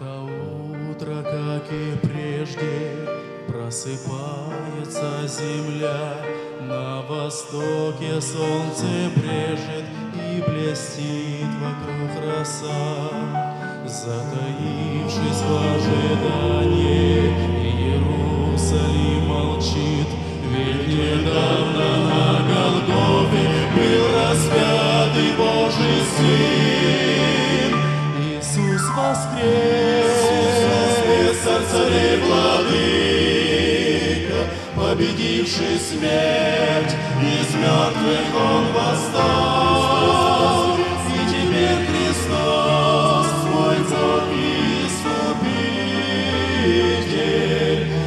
Утро, как и прежде, просыпается земля. На востоке солнце брежет и блестит вокруг роса. Затаившись в ожидании, Иерусалим молчит, ведь недавно на Голгофе был распятый Божий Сын. Иисус воскрес, царей владыка, победивший смерть, из мертвых Он восстал. И теперь Христос, мой Бог и Искупитель,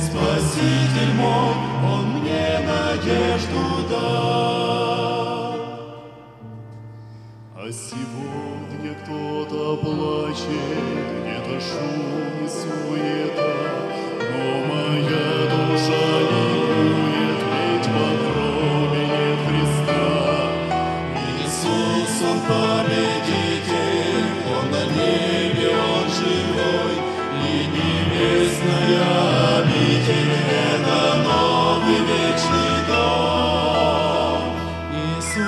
Спаситель мой, Он мне надежду дал. А сегодня кто-то плачет, где-то шум и суета,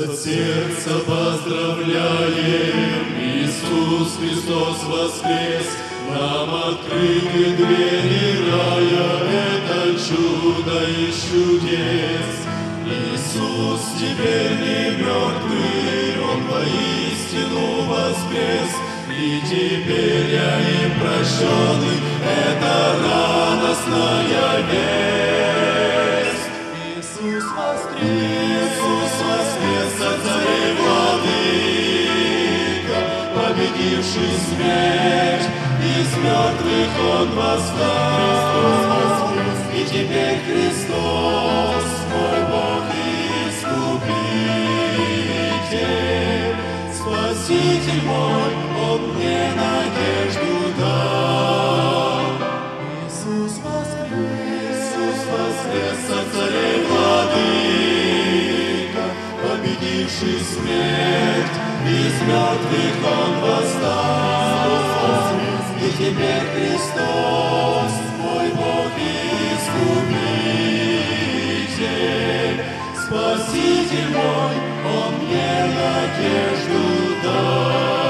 от сердца поздравляем, Иисус Христос воскрес, нам открыты двери рая, это чудо из чудес. Иисус теперь не мертвый, Он воистину воскрес, и теперь я им прощенный, это радостная весть. Победивший смерть, из мертвых Он восстал. И теперь Христос, мой Бог и Искупитель, Спаситель мой, Он мне надежду дал. Иисус воскрес, Иисус воскрес, от царей владыка, победивший смерть, из мертвых Он восстал. И теперь Христос, мой Бог и Искупитель, Спаситель мой, Он мне надежду дал.